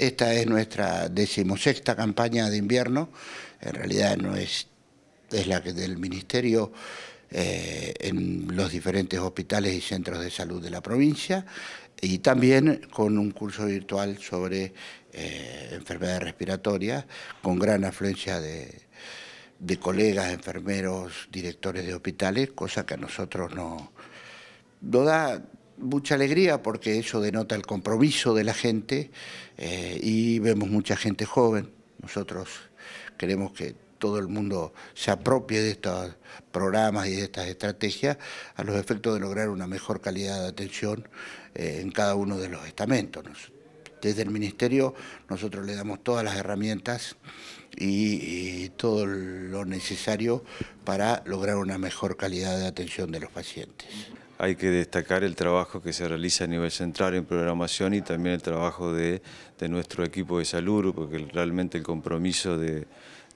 Esta es nuestra decimosexta campaña de invierno, en realidad no es, es la que del Ministerio eh, en los diferentes hospitales y centros de salud de la provincia y también con un curso virtual sobre eh, enfermedades respiratorias con gran afluencia de, colegas, enfermeros, directores de hospitales, cosa que a nosotros no, nos da mucha alegría porque eso denota el compromiso de la gente eh, y vemos mucha gente joven. Nosotros queremos que todo el mundo se apropie de estos programas y de estas estrategias a los efectos de lograr una mejor calidad de atención eh, en cada uno de los estamentos. Desde el Ministerio nosotros le damos todas las herramientas y, todo lo necesario para lograr una mejor calidad de atención de los pacientes. Hay que destacar el trabajo que se realiza a nivel central en programación y también el trabajo de, nuestro equipo de salud, porque realmente el compromiso de,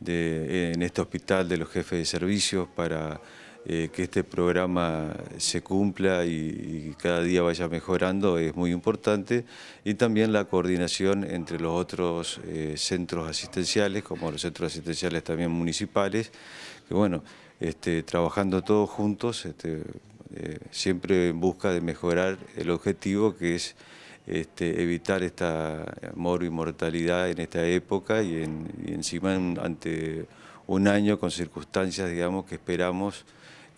en este hospital de los jefes de servicios para eh, que este programa se cumpla y, cada día vaya mejorando es muy importante y también la coordinación entre los otros eh, centros asistenciales como los centros asistenciales también municipales que bueno este, trabajando todos juntos este, eh, siempre en busca de mejorar el objetivo que es este, evitar esta mortalidad en esta época y, encima ante un año con circunstancias, digamos, que esperamos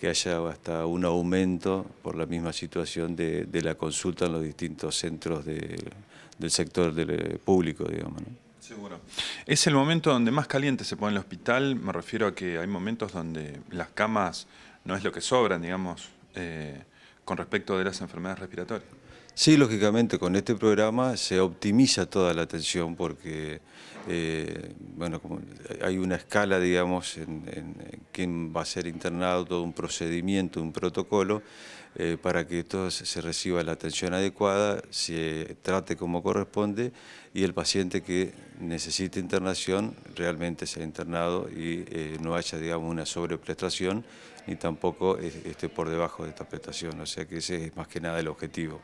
que haya hasta un aumento por la misma situación de, la consulta en los distintos centros del sector público, digamos. Seguro. Es el momento donde más caliente se pone el hospital, me refiero a que hay momentos donde las camas no es lo que sobran, digamos, eh, con respecto de las enfermedades respiratorias. Sí, lógicamente con este programa se optimiza toda la atención porque eh, bueno, como hay una escala, digamos, en, quién va a ser internado, todo un procedimiento, un protocolo, eh, para que todo se reciba la atención adecuada, se trate como corresponde y el paciente que necesite internación realmente sea internado y eh, no haya, digamos, una sobreprestación ni tampoco esté por debajo de esta prestación. Sea que ese es más que nada el objetivo.